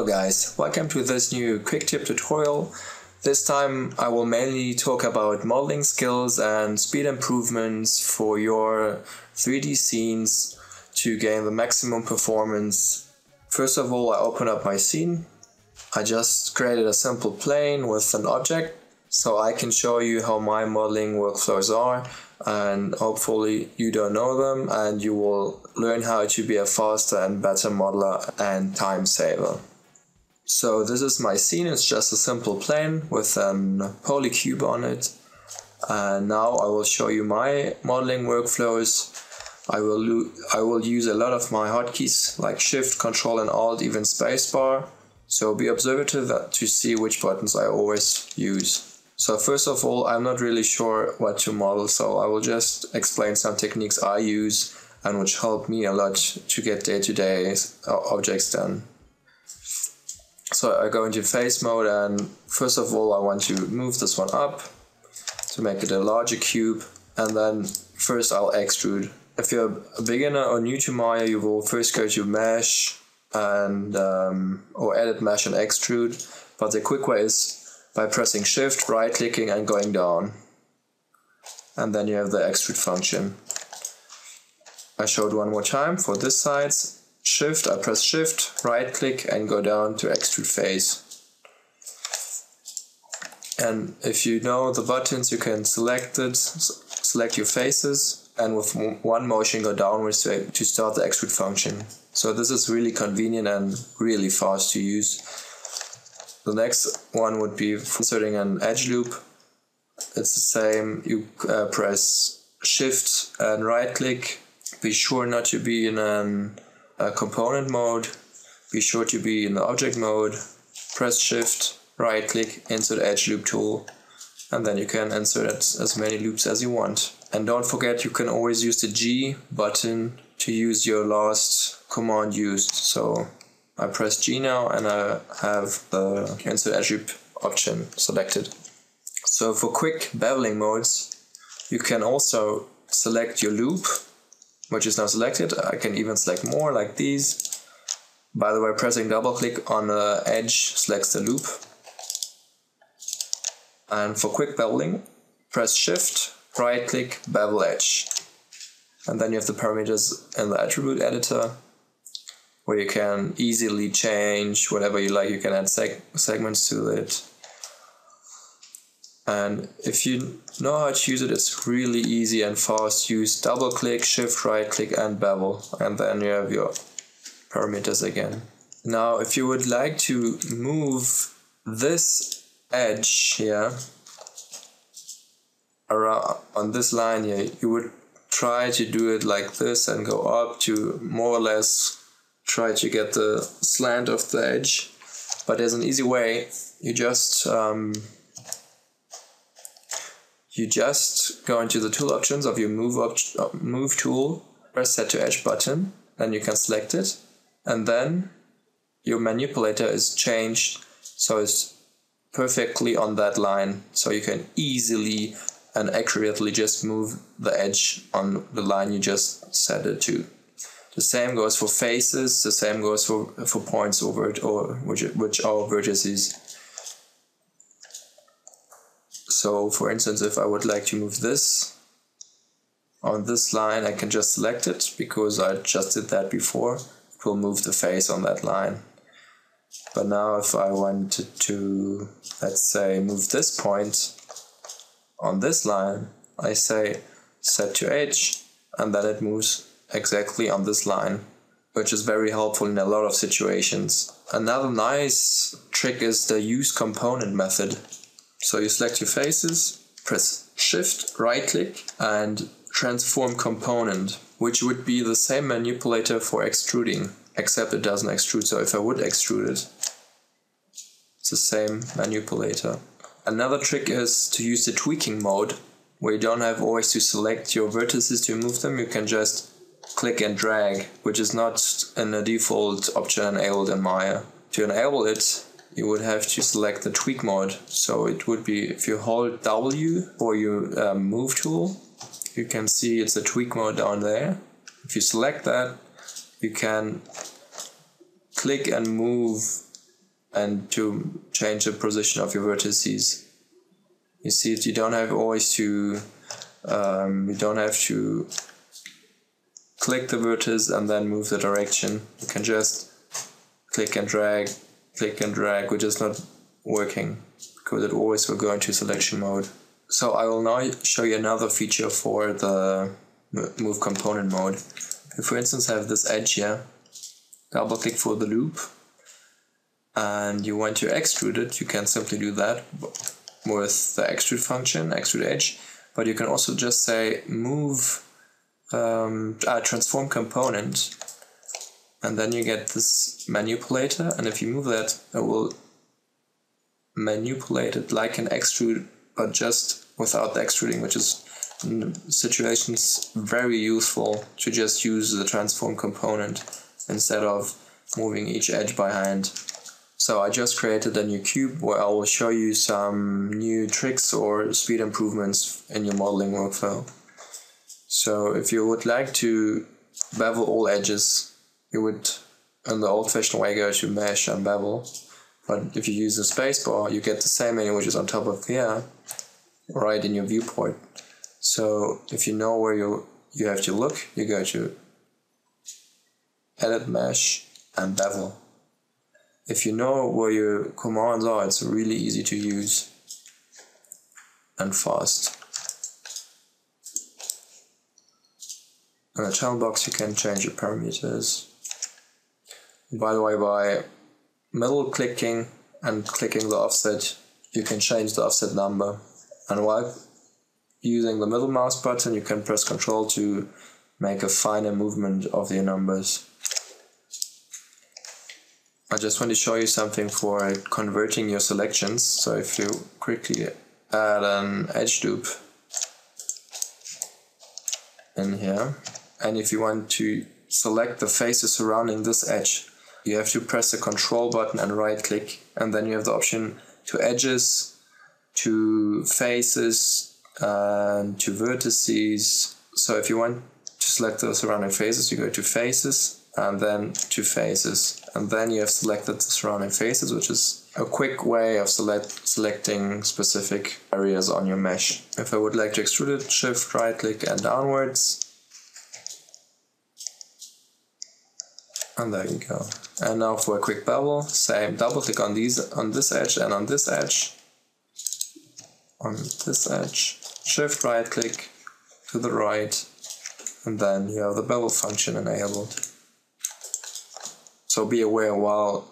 Hello guys, welcome to this new quick tip tutorial. This time I will mainly talk about modeling skills and speed improvements for your 3D scenes to gain the maximum performance. First of all I open up my scene. I just created a simple plane with an object so I can show you how my modeling workflows are and hopefully you don't know them and you will learn how to be a faster and better modeler and time saver. So this is my scene, it's just a simple plane with an polycube on it. And now I will show you my modeling workflows. I will, I will use a lot of my hotkeys like Shift, Control and Alt, even Spacebar. So be observative uh, to see which buttons I always use. So first of all, I'm not really sure what to model, so I will just explain some techniques I use and which help me a lot to get day-to-day -day objects done. So I go into face mode and first of all I want to move this one up to make it a larger cube and then first I'll extrude. If you're a beginner or new to Maya you will first go to mesh and um, or edit mesh and extrude but the quick way is by pressing shift, right clicking and going down. And then you have the extrude function. I showed one more time for this side. Shift, I press shift, right click and go down to extrude face. And if you know the buttons, you can select it, select your faces, and with one motion go downwards to, start the extrude function. So this is really convenient and really fast to use. The next one would be inserting an edge loop. It's the same, you uh, press shift and right click. Be sure not to be in an, a component mode. Be sure to be in the object mode. Press shift, right click, insert edge loop tool. And then you can insert as many loops as you want. And don't forget you can always use the G button to use your last command used. So I press G now and I have the insert edge loop option selected. So for quick beveling modes, you can also select your loop, which is now selected. I can even select more like these. By the way, pressing double click on the edge selects the loop. And for quick beveling, press shift, right click, bevel edge. And then you have the parameters in the attribute editor where you can easily change whatever you like. You can add seg segments to it. And if you know how to use it, it's really easy and fast. Use double click, shift right click and bevel and then you have your parameters again. Now if you would like to move this edge here around on this line here, you would try to do it like this and go up to more or less try to get the slant of the edge. But there's an easy way. You just um, you just go into the tool options of your move op- uh, move tool, press set to edge button, then you can select it, and then your manipulator is changed so it's perfectly on that line, so you can easily and accurately just move the edge on the line you just set it to. The same goes for faces. The same goes for for points over it or which which are vertices. So, for instance, if I would like to move this on this line, I can just select it because I just did that before. It will move the face on that line. But now, if I wanted to, let's say, move this point on this line, I say set to edge, and then it moves exactly on this line, which is very helpful in a lot of situations. Another nice trick is the use component method. So you select your faces, press shift, right click and transform component, which would be the same manipulator for extruding, except it doesn't extrude. So if I would extrude it, it's the same manipulator. Another trick is to use the tweaking mode, where you don't have always to select your vertices to move them. You can just click and drag, which is not in a default option enabled in Maya. To enable it, you would have to select the tweak mode. So it would be if you hold W for your um, move tool, you can see it's a tweak mode down there. If you select that, you can click and move and to change the position of your vertices. You see, you don't have always to, um, you don't have to click the vertex and then move the direction. You can just click and drag, click and drag, which is not working because it always will go into selection mode. So I will now show you another feature for the move component mode. If for instance have this edge here, double click for the loop and you want to extrude it, you can simply do that with the extrude function, extrude edge, but you can also just say move um, uh, transform component and then you get this manipulator and if you move that it will manipulate it like an extrude but just without the extruding which is in situations very useful to just use the transform component instead of moving each edge by hand. So I just created a new cube where I will show you some new tricks or speed improvements in your modeling workflow. So if you would like to bevel all edges, you would, in the old-fashioned way, go to mesh and bevel. But if you use the spacebar, you get the same menu which is on top of here, right in your viewport. So if you know where you you have to look, you go to Edit Mesh and Bevel. If you know where your commands are, it's really easy to use and fast. In the channel box you can change your parameters. By the way, by middle clicking and clicking the offset, you can change the offset number. And while using the middle mouse button, you can press Ctrl to make a finer movement of your numbers. I just want to show you something for converting your selections. So if you quickly add an edge loop in here, and if you want to select the faces surrounding this edge, you have to press the control button and right click and then you have the option to edges, to faces, and to vertices. So if you want to select the surrounding faces, you go to faces and then to faces. And then you have selected the surrounding faces, which is a quick way of select, selecting specific areas on your mesh. If I would like to extrude it, shift right click and downwards and there you go. And now for a quick bevel, same double click on these on this edge and on this edge, on this edge, shift right click to the right, and then you have the bevel function enabled. So be aware while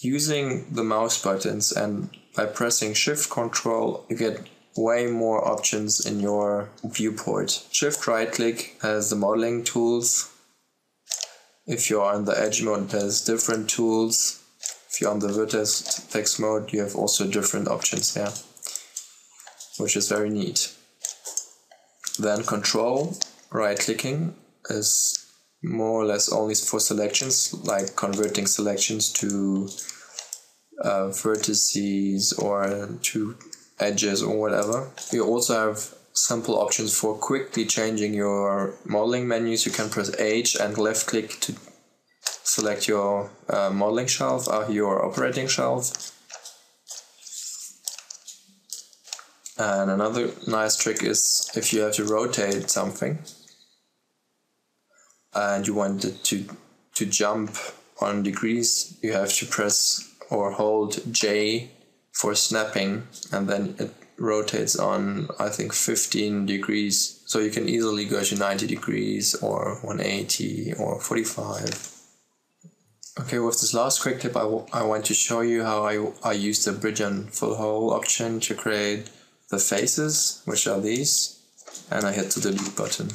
using the mouse buttons and by pressing shift control you get way more options in your viewport. Shift right click has the modeling tools if you're on the edge mode, there's different tools. If you're on the vertex mode, you have also different options here, which is very neat. Then control, right clicking is more or less only for selections, like converting selections to uh, vertices or to edges or whatever. You also have simple options for quickly changing your modeling menus. You can press H and left click to select your uh, modeling shelf or your operating shelf. And another nice trick is if you have to rotate something and you want it to, to jump on degrees, you have to press or hold J for snapping and then it rotates on I think 15 degrees. So you can easily go to 90 degrees or 180 or 45 okay with this last quick tip I, I want to show you how I, I use the bridge and full hole option to create the faces which are these and I hit the delete button.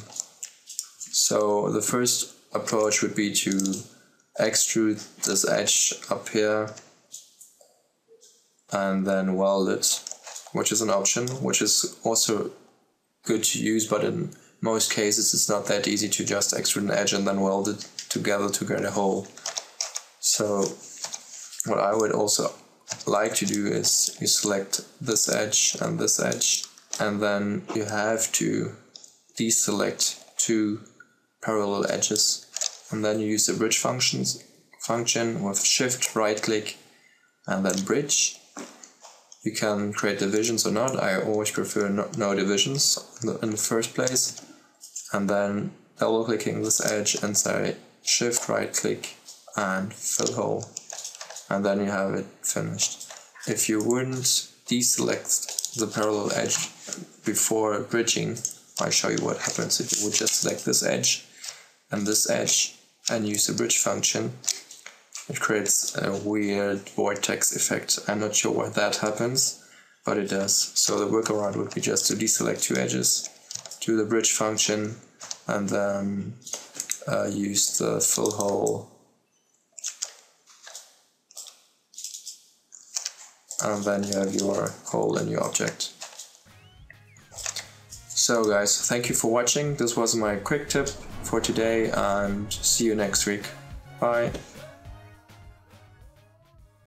So the first approach would be to extrude this edge up here and then weld it which is an option, which is also good to use, but in most cases it's not that easy to just extrude an edge and then weld it together to get a hole. So what I would also like to do is you select this edge and this edge and then you have to deselect two parallel edges and then you use the bridge functions function with shift right click and then bridge. You can create divisions or not. I always prefer no, no divisions in the, first place. And then double clicking this edge and say shift right click and fill hole. And then you have it finished. If you wouldn't deselect the parallel edge before bridging, I'll show you what happens if you would just select this edge and this edge and use the bridge function. It creates a weird vortex effect. I'm not sure why that happens, but it does. So the workaround would be just to deselect two edges, do the bridge function, and then uh, use the fill hole and then you have your hole in your object. So guys, thank you for watching. This was my quick tip for today and see you next week. Bye.